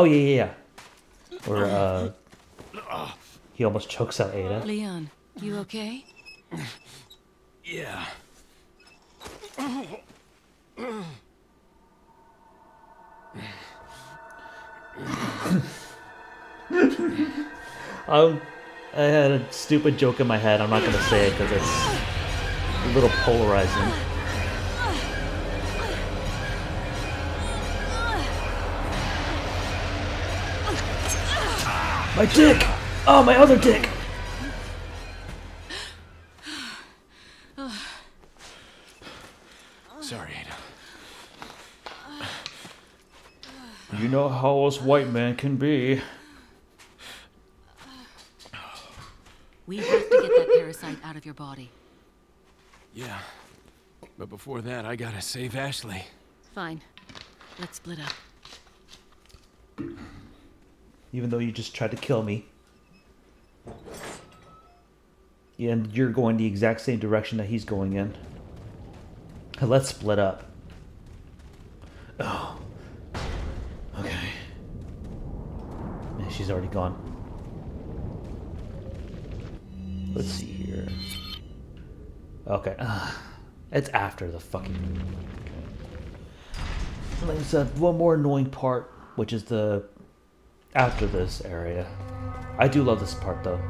Oh yeah, yeah, yeah. Or uh, he almost chokes out Ada. Leon, you okay? Yeah. Um, I had a stupid joke in my head. I'm not gonna say it because it's a little polarizing. My dick! Oh, my other dick! Sorry, Ada. You know how us white men can be. We have to get that parasite out of your body. Yeah. But before that, I gotta save Ashley. Fine. Let's split up. Even though you just tried to kill me. And you're going the exact same direction that he's going in. Let's split up. Oh. Okay. Man, she's already gone. Let's see here. Okay. Ah, it's after the fucking. Like I said, one more annoying part, which is the after this area. I do love this part though.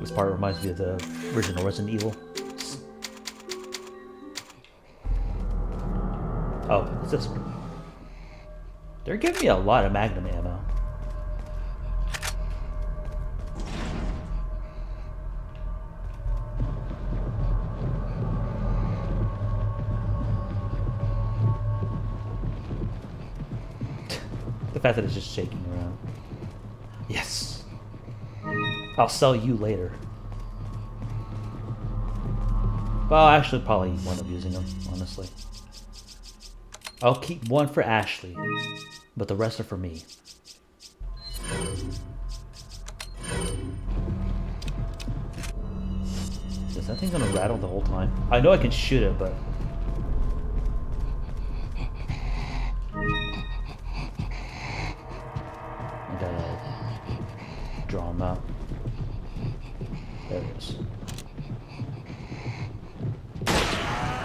This part reminds me of the original Resident Evil. Oh, what's this? They're giving me a lot of Magnum ammo. Fact that it's just shaking around. Yes. I'll sell you later. Well, I actually probably wind up using them, honestly. I'll keep one for Ashley, but the rest are for me. Is that thing gonna rattle the whole time? I know I can shoot it, but... draw him out. There it is.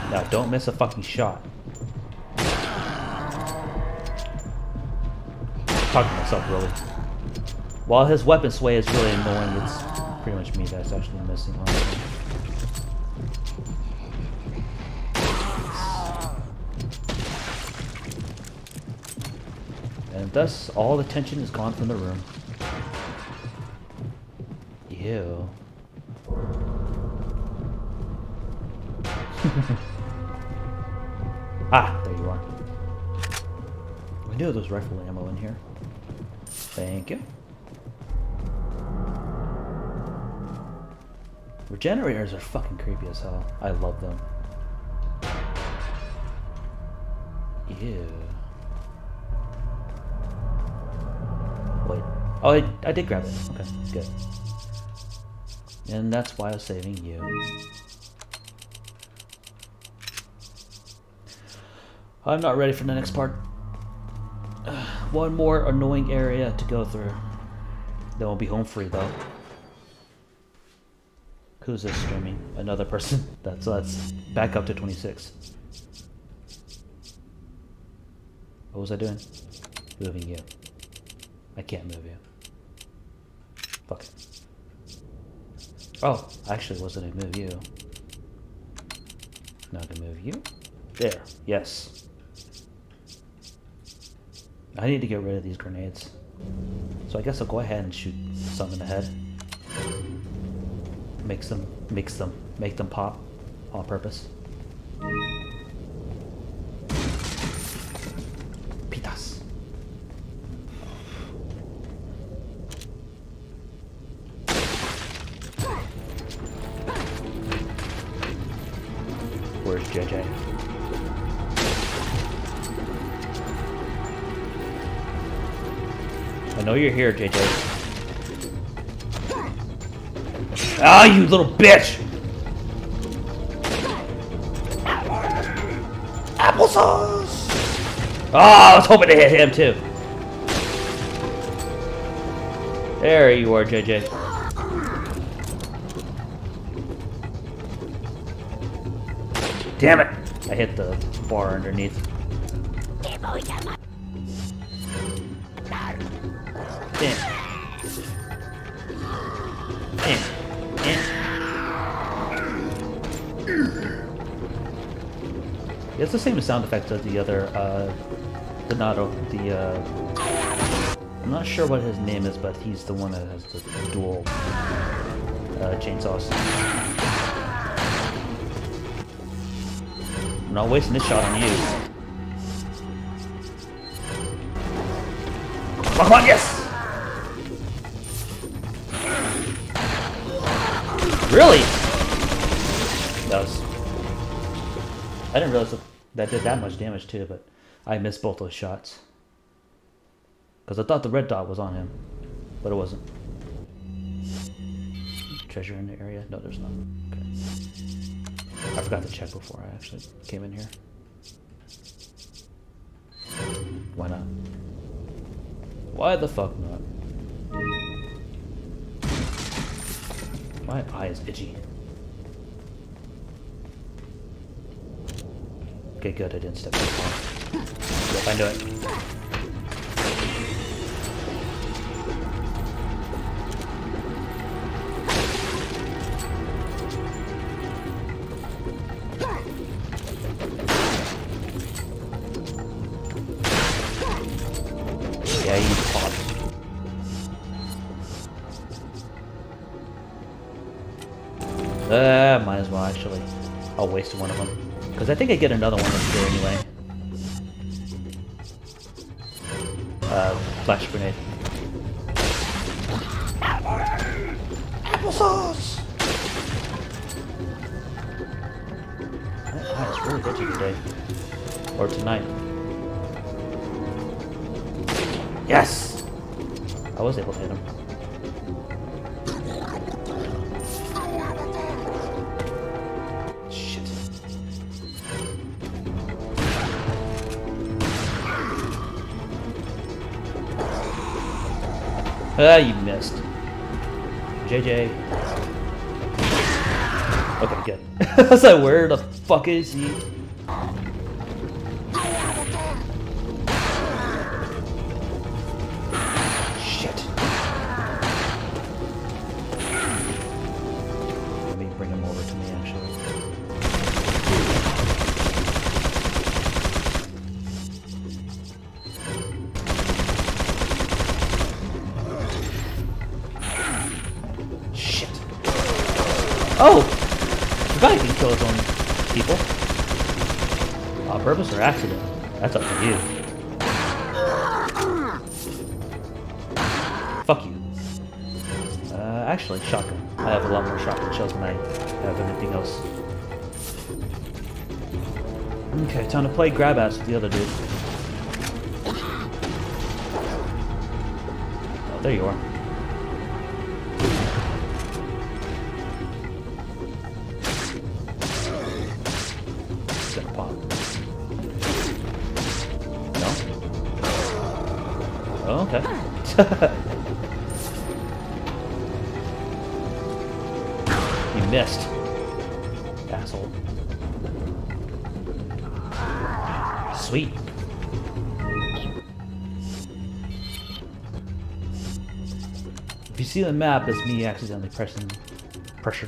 Now, don't miss a fucking shot. Talking to myself, really. While his weapon sway is really annoying, it's pretty much me that's actually missing. Honestly. And thus, all the tension is gone from the room. Ew. ah, there you are. I knew there was rifle ammo in here. Thank you. Regenerators are fucking creepy as hell. I love them. Ew. Wait. Oh, I, I did grab it. Okay, good. And that's why I'm saving you. I'm not ready for the next part. One more annoying area to go through. Then we'll be home free though. Who's this streaming? Another person. That's that's back up to 26. What was I doing? Moving you. I can't move you. Fuck it. Oh, actually wasn't gonna move you. Not gonna move you. There. Yes. I need to get rid of these grenades. So I guess I'll go ahead and shoot some in the head. Makes them, makes them, make them pop on purpose. You're here, JJ. Ah, you little bitch! Applesauce! Oh, I was hoping to hit him too. There you are, JJ. Damn it! I hit the bar underneath. It's the same sound effects as the other, uh, Donato, the, uh, I'm not sure what his name is, but he's the one that has the dual, uh, chainsaws. I'm not wasting this shot on you. Come on, yes! I didn't realize that, that did that much damage too, but I missed both those shots. Because I thought the red dot was on him, but it wasn't. Treasure in the area? No, there's not. Okay. I forgot to check before I actually came in here. Why not? Why the fuck not? My eye is itchy. Okay, good, I didn't step far. Yep, I knew it. Yeah. Uh, might as well actually. I'll waste one of them. Because I think I get another one year anyway. Uh, flash grenade. Ah, you missed. JJ. Okay, good. I was like, where the fuck is he? Kill his own people. On purpose or accident? That's up to you. Fuck you. Uh, actually, shotgun. I have a lot more shotgun shells than I have anything else. Okay, time to play grab ass with the other dude. Oh, there you are. you missed. Asshole. Sweet. If you see the map, it's me accidentally pressing pressure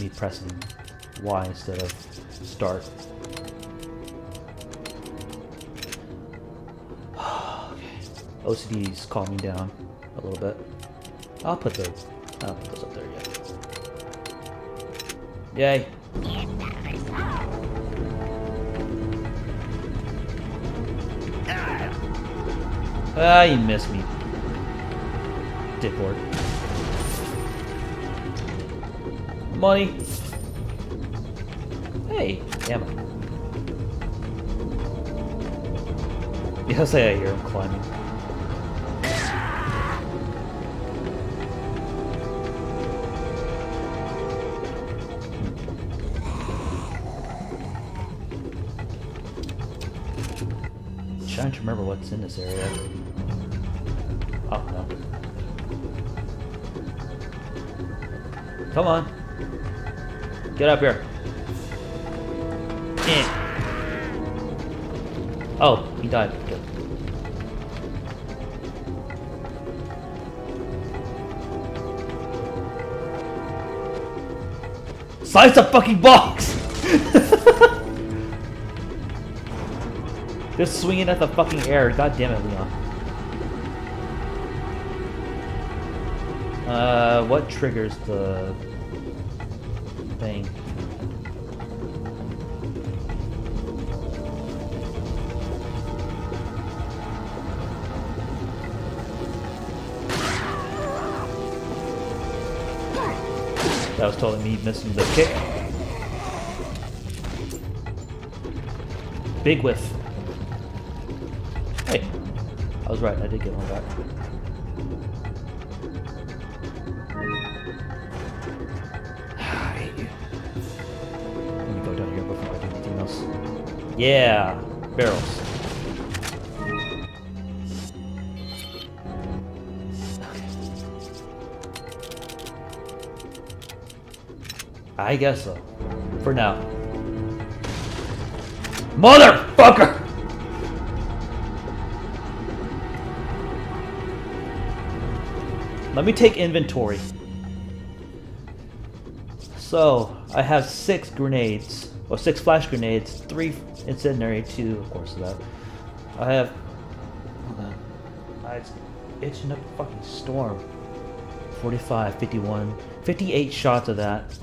me pressing Y instead of start. OCD's calming down a little bit. I'll put the I'll put those up there, yeah. Yay. Ah, you missed me. Dickboard. Money. Hey, ammo. Yes, I hear him climbing. remember what's in this area. Oh, no. Come on. Get up here. Eh. Oh, he died. Good. Slice the fucking box! Just swinging at the fucking air. God damn it, Leon. Uh, what triggers the thing? That was totally me missing the kick. Big whiff. Was right. I did get one back. I hate you. Let me go down here before I do anything else. Yeah, barrels. I guess so. For now. Motherfucker! Let me take inventory. So, I have six grenades. Or six flash grenades, three incendiary, two, of course, of that. I have. Hold on. It's itching up a fucking storm. 45, 51, 58 shots of that.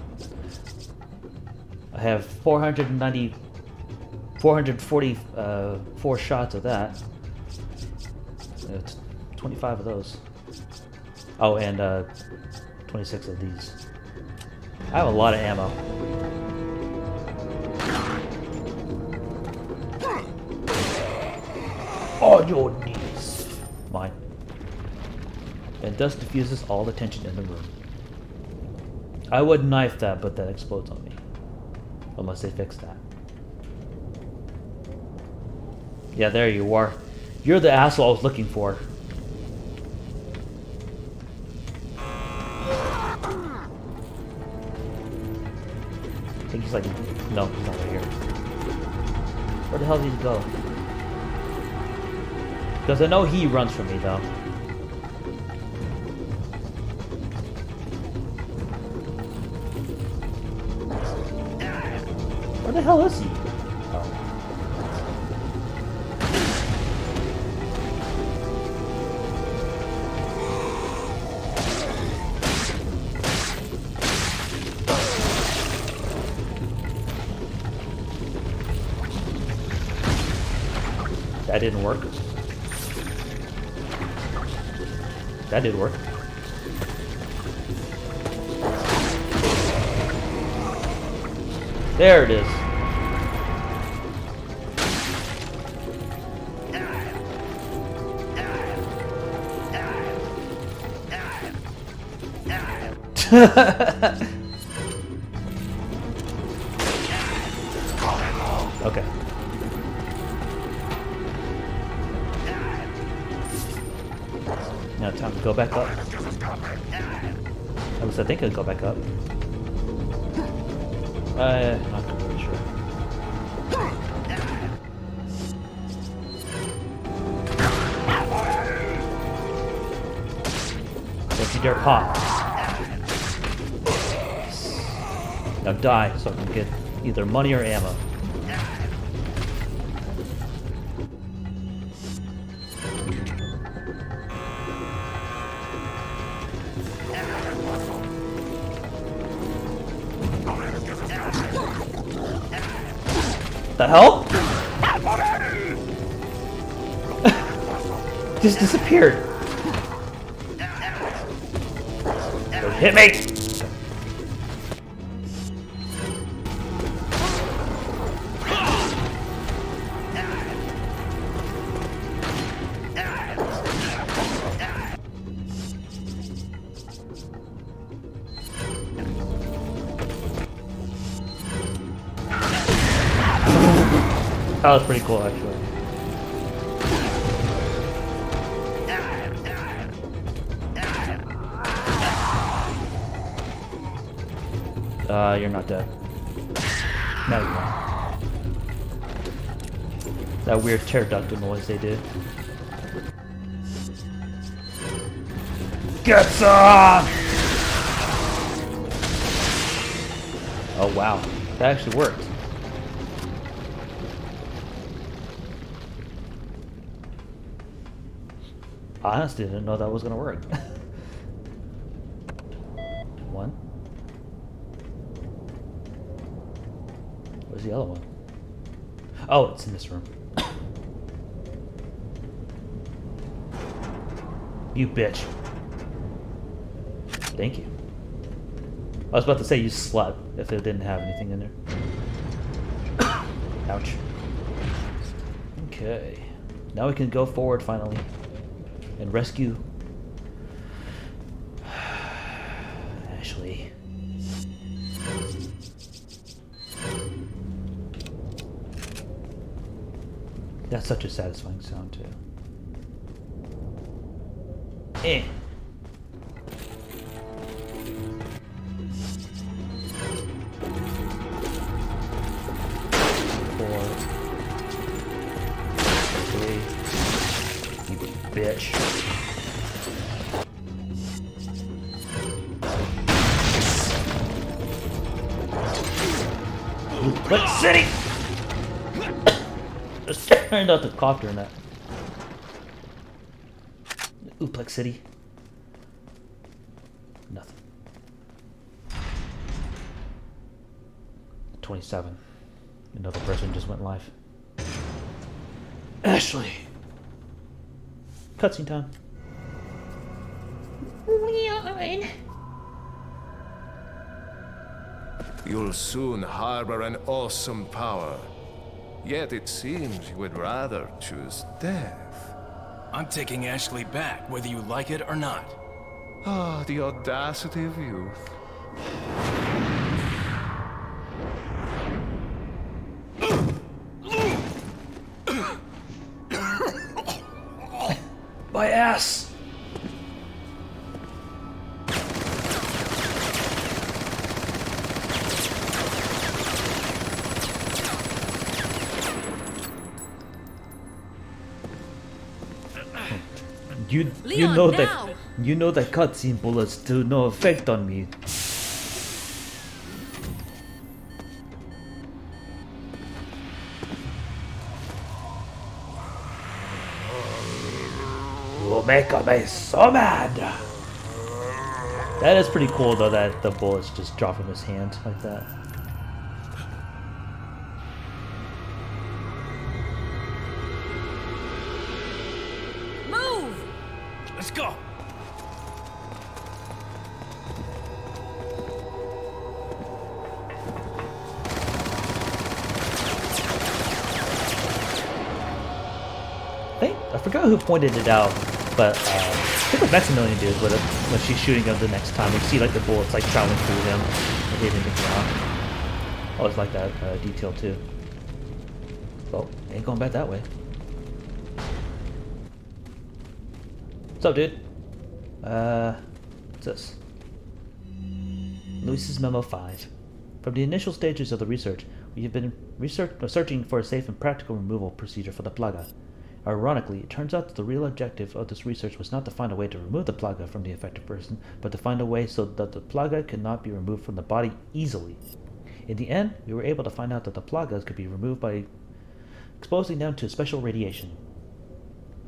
I have 490, 444 uh, four shots of that. That's 25 of those. Oh, and uh, 26 of these. I have a lot of ammo. On your knees. Mine. And dust diffuses all the tension in the room. I would knife that, but that explodes on me. Unless they fix that. Yeah, there you are. You're the asshole I was looking for. Like, no, he's not right here. Where the hell did he go? Because I know he runs from me, though. Where the hell is he? That didn't work. That did work. There it is. go back up. At least I think it'll go back up. Uh, not completely sure. Don't you dare pop. Now die so I can get either money or ammo. Just disappeared. Don't hit me! That was pretty cool, actually. Uh, you're not dead. No, you're not. That weird pterodactyl noise they did. Get some! Oh wow, that actually worked. I honestly didn't know that was gonna work. one. Where's the other one? Oh, it's in this room. you bitch. Thank you. I was about to say you slut if it didn't have anything in there. Ouch. Okay. Now we can go forward finally and rescue Ashley. That's such a satisfying sound too. Eh. Turned out the copter in that. Ooplex City. Nothing. 27. Another person just went live. Ashley. Cutscene time. Leon. You'll soon harbor an awesome power. Yet it seems you would rather choose death. I'm taking Ashley back, whether you like it or not. Ah, the audacity of youth. You you know now! that you know that cutscene bullets do no effect on me. will make me so oh mad. That is pretty cool though that the bullets just drop from his hand like that. I forgot who pointed it out, but uh, I think Maximilian did with it when she's shooting him the next time. You see like the bullets like traveling through him and hitting the ground. Always like that uh, detail too. Well, ain't going back that way. What's up, dude? Uh, what's this? Luis's Memo 5. From the initial stages of the research, we have been research, searching for a safe and practical removal procedure for the plaga. Ironically, it turns out that the real objective of this research was not to find a way to remove the plaga from the affected person, but to find a way so that the plaga could not be removed from the body easily. In the end, we were able to find out that the plagas could be removed by exposing them to special radiation.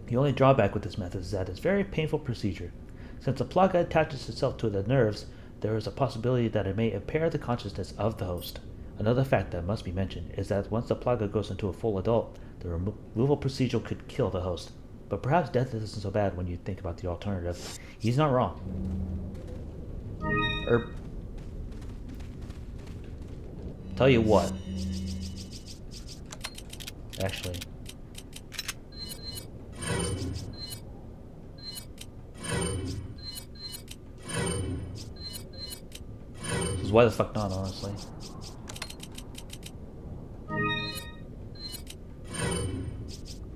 The only drawback with this method is that it's a very painful procedure. Since the plaga attaches itself to the nerves, there is a possibility that it may impair the consciousness of the host. Another fact that must be mentioned is that once the plaga goes into a full adult, the removal procedure could kill the host. But perhaps death isn't so bad when you think about the alternative. He's not wrong. Er. Tell you what. Actually. This is why the fuck not, honestly.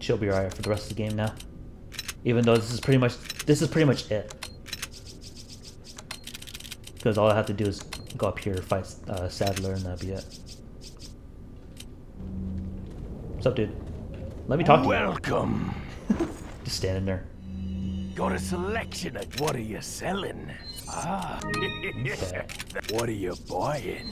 She'll be alright for the rest of the game now. Even though this is pretty much this is pretty much it. Because all I have to do is Go up here, fight uh, Sadler, and that'll be it. What's up, dude? Let me talk to Welcome. you. Just standing there. Got a selection of what are you selling? Ah. what are you buying?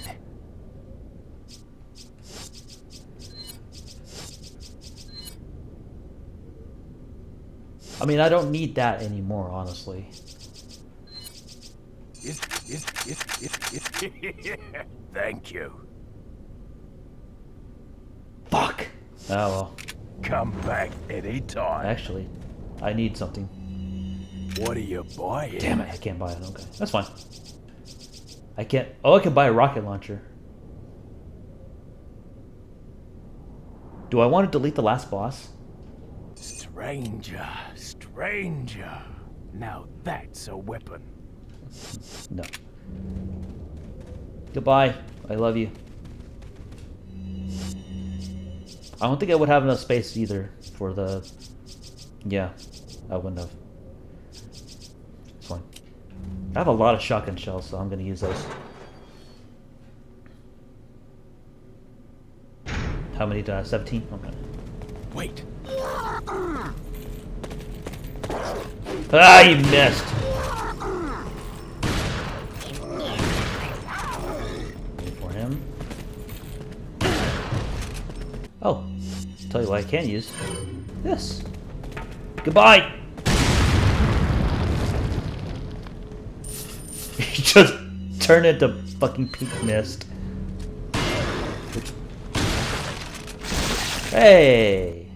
I mean, I don't need that anymore, honestly. Thank you. Fuck! Oh well. Come back anytime. Actually, I need something. What are you buying? Damn it, I can't buy it. Okay, that's fine. I can't. Oh, I can buy a rocket launcher. Do I want to delete the last boss? Stranger, stranger. Now that's a weapon. No. Goodbye. I love you. I don't think I would have enough space either for the. Yeah, I wouldn't have. It's fine. I have a lot of shotgun shells, so I'm gonna use those. How many do I have? 17? Okay. Wait. Ah, you missed! For him. Oh, tell you what I can use. This. Goodbye! he just turned into fucking pink mist. Hey!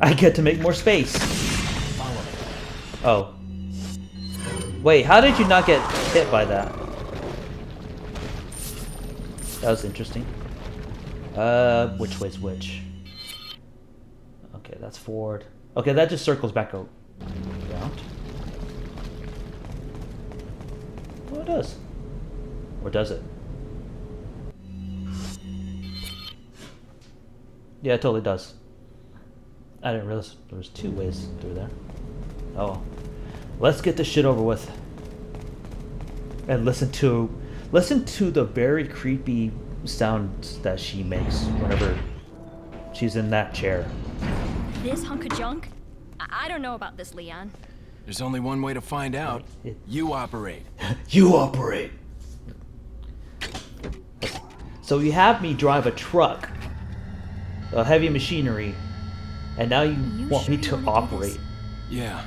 I get to make more space. Oh. Wait, how did you not get hit by that? That was interesting. Uh, which way's which? Okay, that's forward. Okay, that just circles back around. Oh, it does. Or does it? Yeah, it totally does. I didn't realize there was two ways through there. Oh, let's get this shit over with. And listen to, listen to the very creepy sounds that she makes whenever she's in that chair. This hunk of junk? I, I don't know about this, Leon. There's only one way to find out. It- You operate. You operate. So you have me drive a truck, a heavy machinery, and now you, You want sure me to operate. Yeah.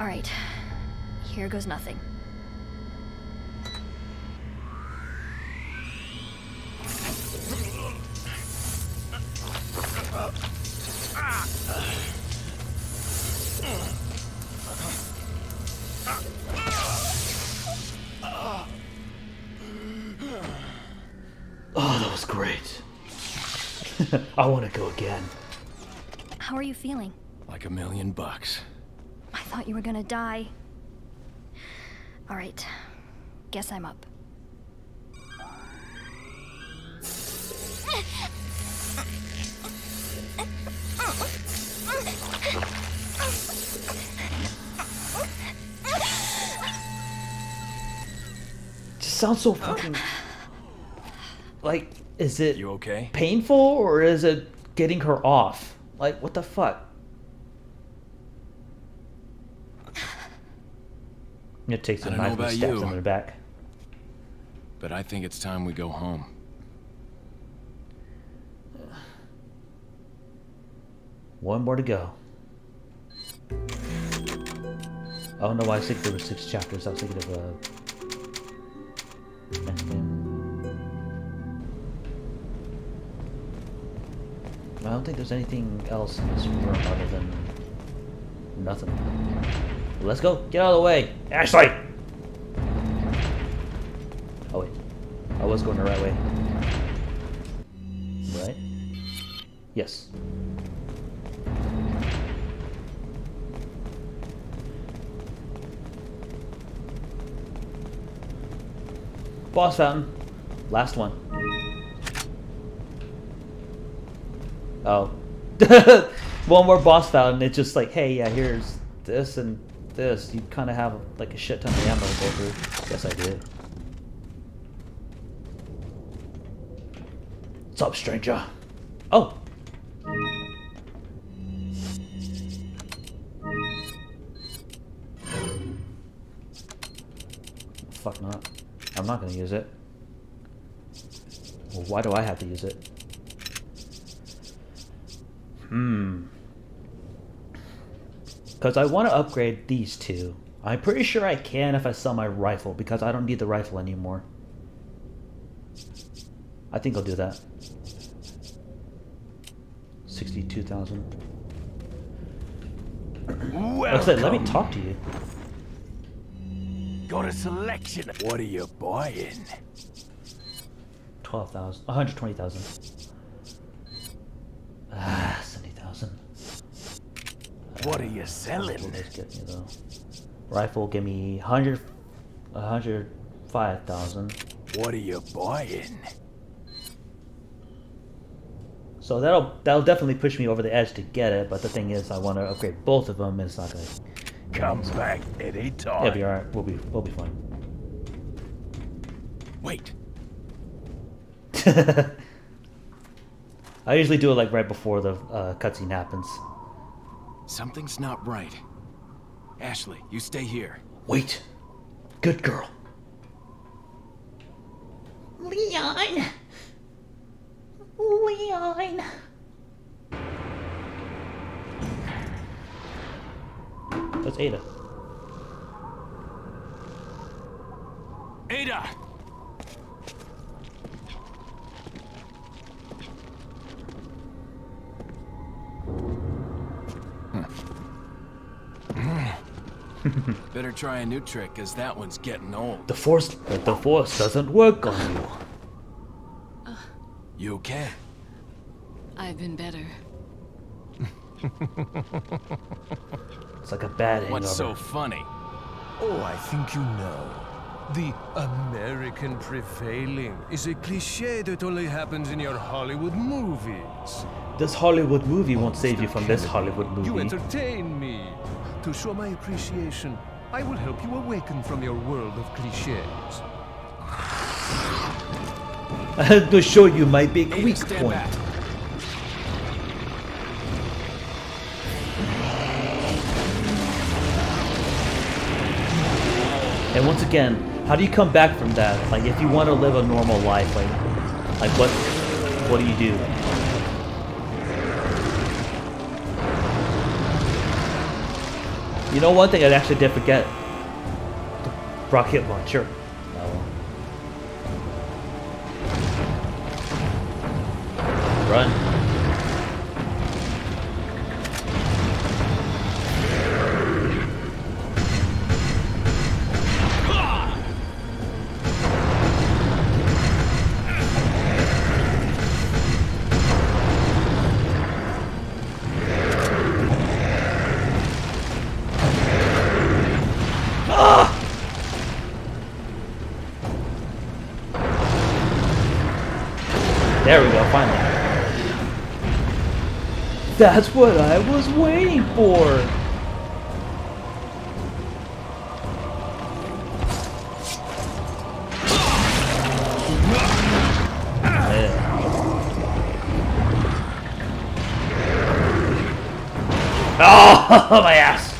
All right. Here goes nothing. Oh, that was great. I want to go again. How are you feeling? Like a million bucks. I thought you were gonna die. All right. Guess I'm up. just sounds so fucking. Like, is it You okay? painful or is it getting her off? Like, what the fuck? It takes a knife and stabs you. him in the back. But I think it's time we go home. One more to go. Oh, I don't know why I think there were six chapters. I was thinking of uh, a. I don't think there's anything else in this room other than nothing. Let's go. Get out of the way, Ashley. Oh wait, I was going the right way. Right? Yes. Boss fountain. Last one. Oh. one more boss fountain. It's just like, hey, yeah, here's this and this, you kind of have like a shit ton of ammo through. Yes, I did. What's up, stranger? Oh! Fuck not. I'm not gonna use it. Well, why do I have to use it? Hmm. Because I want to upgrade these two. I'm pretty sure I can if I sell my rifle, because I don't need the rifle anymore. I think I'll do that. 62,000. Like let me talk to you. Got a selection. What are you buying? 12,000. 120,000. Ah, 70,000. What are you selling? get me though? Rifle give me 100, 105,000. What are you buying? So that'll that'll definitely push me over the edge to get it. But the thing is, I want to upgrade both of them. And it's not gonna. Come back anytime. It'll be alright. We'll be we'll be fine. Wait. I usually do it like right before the uh, cutscene happens. Something's not right. Ashley, you stay here. Wait, good girl. Leon! Leon! That's Ada. Ada! Better try a new trick, cause that one's getting old. The force, the force doesn't work on you. Uh, you okay? I've been better. It's like a bad hangover. What's so funny? Oh, I think you know. The American prevailing is a cliche that only happens in your Hollywood movies. This Hollywood movie won't save you from this Hollywood movie. You entertain me. To show my appreciation, I will help you awaken from your world of cliches. to show you my big Ada, weak point. back. And once again, how do you come back from that? Like, if you want to live a normal life, like, like what, what do you do? You know, one thing I actually did forget: the rocket launcher. Run. That's what I was waiting for! Oh, my ass!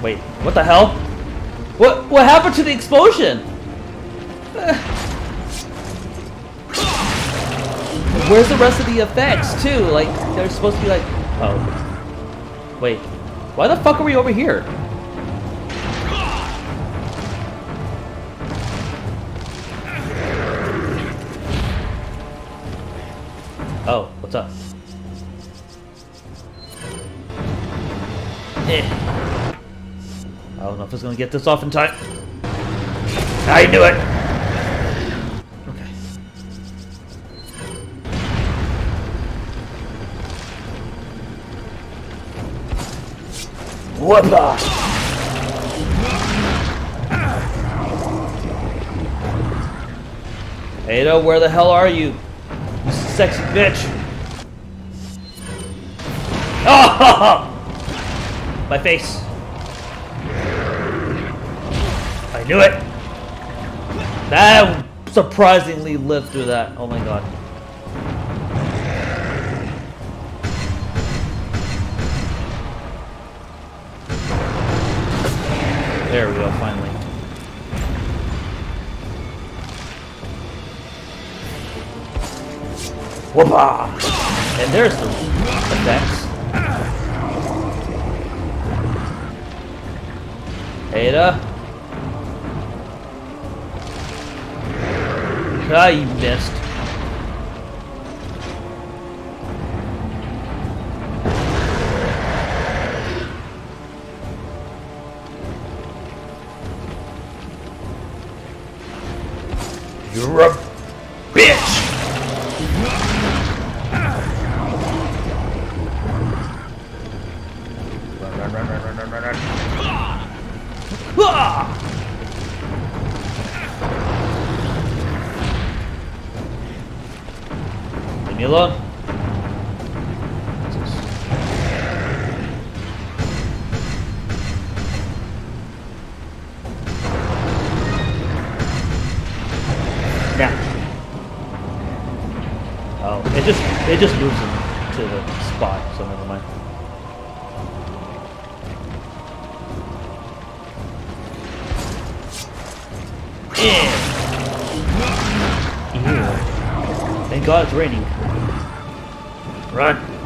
Wait, what the hell? What what happened to the explosion? Where's the rest of the effects too? Like they're supposed to be like Oh. Wait. Why the fuck are we over here? Oh, what's up? I if it's gonna get this off in time. I knew it! Okay. Whoopa! Ada, where the hell are you? You sexy bitch. Oh! My face. I knew it. That surprisingly lived through that. Oh my god. There we go, finally. Whoopah! And there's the effects. Ada? Ah, you missed. You're a Run.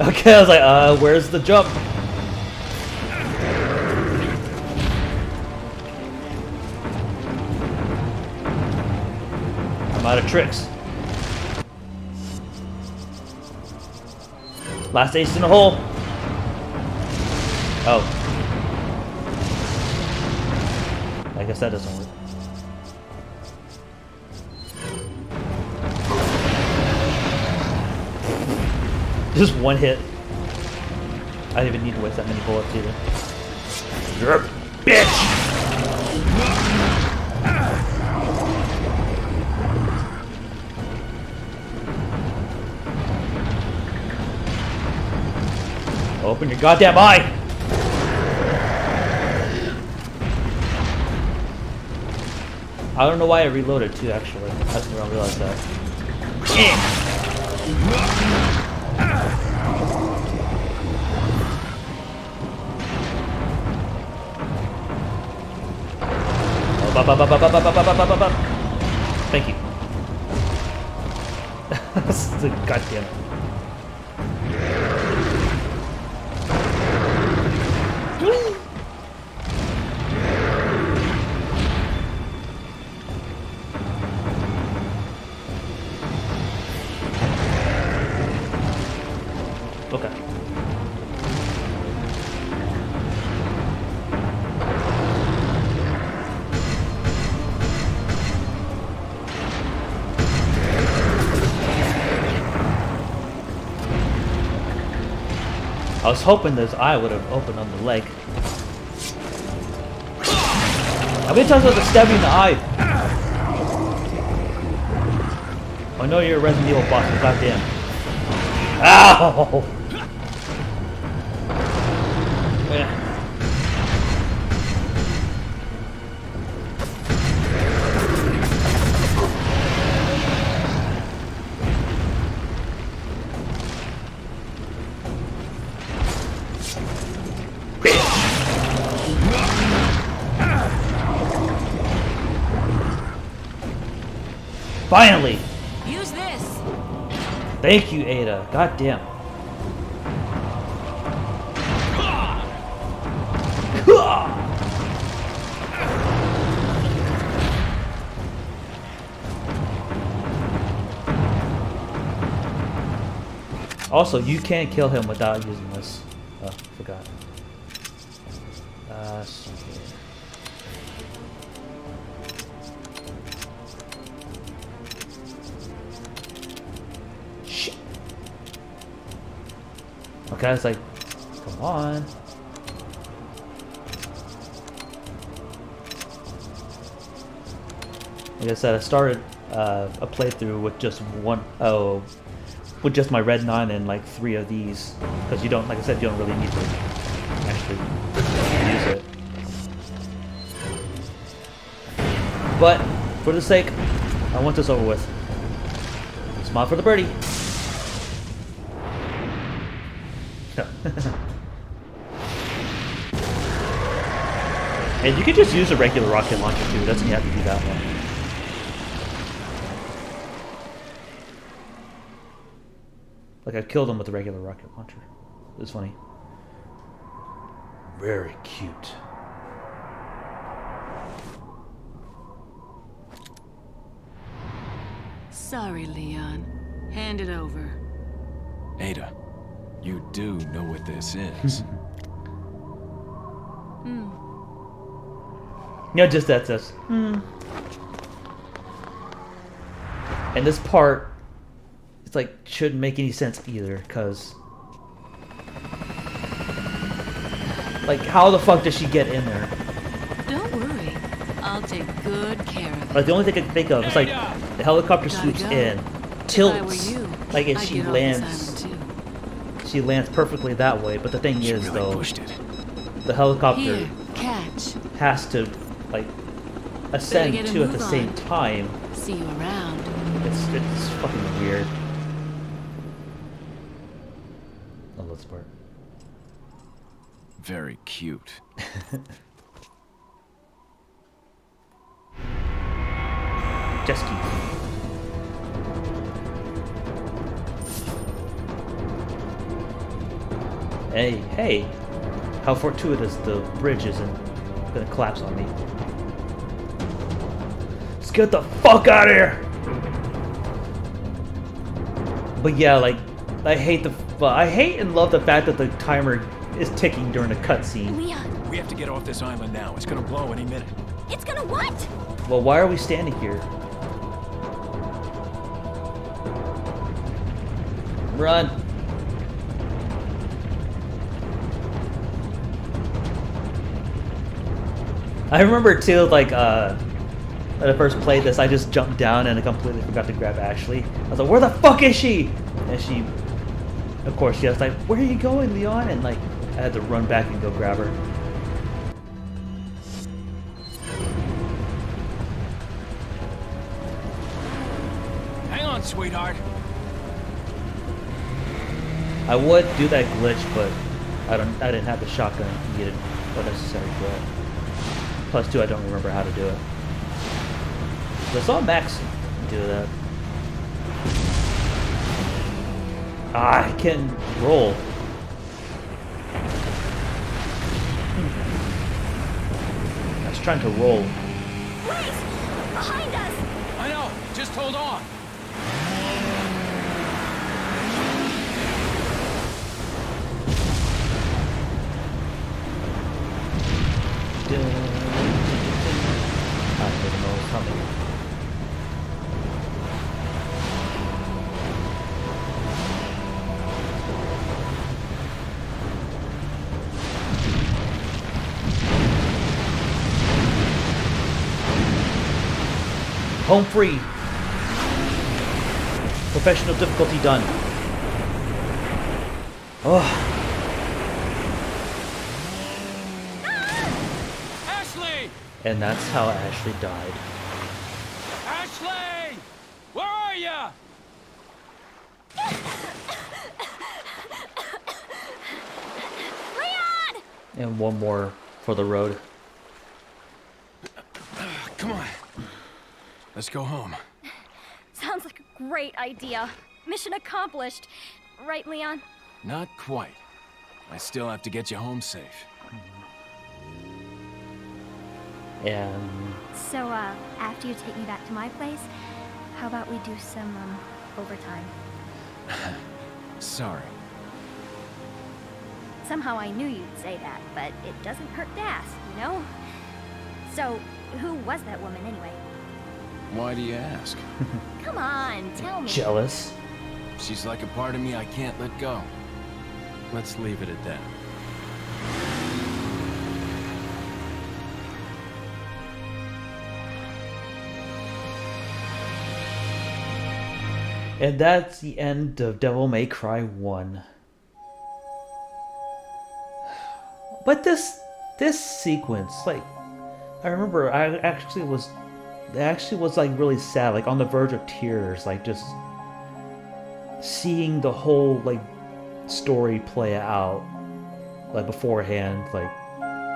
Okay, I was like, uh, where's the jump? I'm out of tricks. Last ace in the hole. Oh. I guess that doesn't work. Just one hit. I didn't even need to waste that many bullets either. You're a bitch! Open your goddamn eye! I don't know why I reloaded too, actually. I didn't realize that. Up, up, up, up, up, up, up, up, up. Thank you. God damn it. Was hoping this eye would have opened on the leg. How many times was I stab you in the eye? I know you're a Resident Evil boss, but goddamn. Ow! Finally! Use this. Thank you, Ada. God damn. Also, you can't kill him without using this. Oh, forgot. Uh, Was like, come on. Like I said, I started uh, a playthrough with just one oh, with just my red nine and like three of these, because you don't, like I said, you don't really need to actually use it. But for the sake, I want this over with. Smile for the birdie. and you can just use a regular rocket launcher too. It doesn't have to be that one. Like I killed him with a regular rocket launcher. It was funny. Very cute. Sorry, Leon. Hand it over. Ada, you do know what this is. Hmm. You know, just that's us. Hmm. And this part, it's like shouldn't make any sense either, cause like how the fuck does she get in there? Don't worry. I'll take good care of it. Like the only thing I can think of is like the helicopter swoops go. in, If I were tilts, you, like and I'd she get off lands. Island, She lands perfectly that way, but the thing she is really though, pushed it. the helicopter Here, catch. has to like ascend get too at the move same time. See you around. It's it's fucking weird. I love this part. Very cute. Jet ski. Hey, hey! How fortuitous the bridge isn't gonna collapse on me. Let's get the fuck out of here! But yeah, like, I hate the, well, I hate and love the fact that the timer is ticking during the cutscene. Leon, We have to get off this island now. It's gonna blow any minute. it's gonna what? Well, why are we standing here? Run! I remember too, like, uh, when I first played this, I just jumped down and I completely forgot to grab Ashley. I was like, where the fuck is she? And she, of course, she was like, where are you going, Leon? And like, I had to run back and go grab her. Hang on, sweetheart. I would do that glitch, but I don't. I didn't have the shotgun needed or necessary for it. Plus, two, I don't remember how to do it. I saw Max do that. Ah, I can roll. I was trying to roll. Wait! Behind us! I know. Just hold on. Home free. Professional difficulty done. Oh, Ashley! and that's how Ashley died. Ashley! Where are you? Leon! And one more for the road. Come on. Let's go home. Sounds like a great idea. Mission accomplished. Right, Leon? Not quite. I still have to get you home safe. And So, uh, after you take me back to my place, how about we do some, um, overtime? Sorry. Somehow I knew you'd say that, but it doesn't hurt to ask, you know? So, who was that woman anyway? Why do you ask? Come on, tell me. jealous. She's like a part of me I can't let go. Let's leave it at that. And that's the end of Devil May Cry 1. But this this sequence, like I remember I actually was it actually was like really sad, like on the verge of tears, like just seeing the whole like story play out like beforehand, like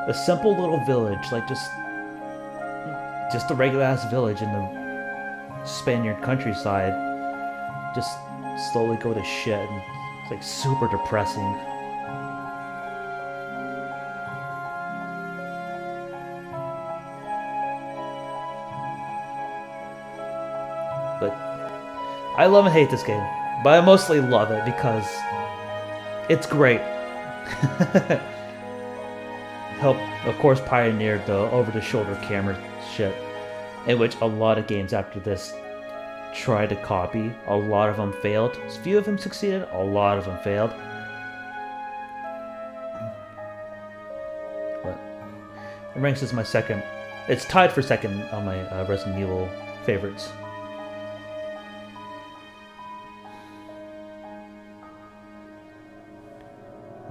a simple little village, like just just a regular ass village in the Spaniard countryside, just slowly go to shit. And it's like super depressing. I love and hate this game, but I mostly love it because it's great. Help, of course, pioneered the over-the-shoulder camera shit, in which a lot of games after this tried to copy. A lot of them failed. A few of them succeeded. A lot of them failed. But it ranks as my second. It's tied for second on my uh, Resident Evil favorites.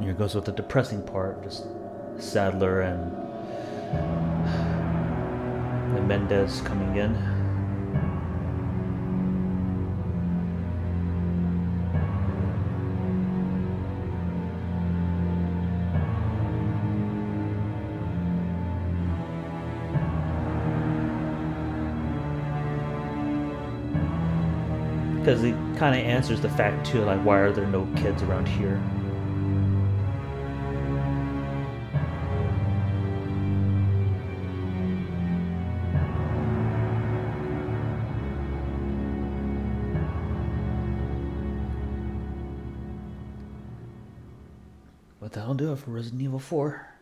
Here goes with the depressing part, just Sadler and the Mendez coming in. Because it kind of answers the fact too, like why are there no kids around here? But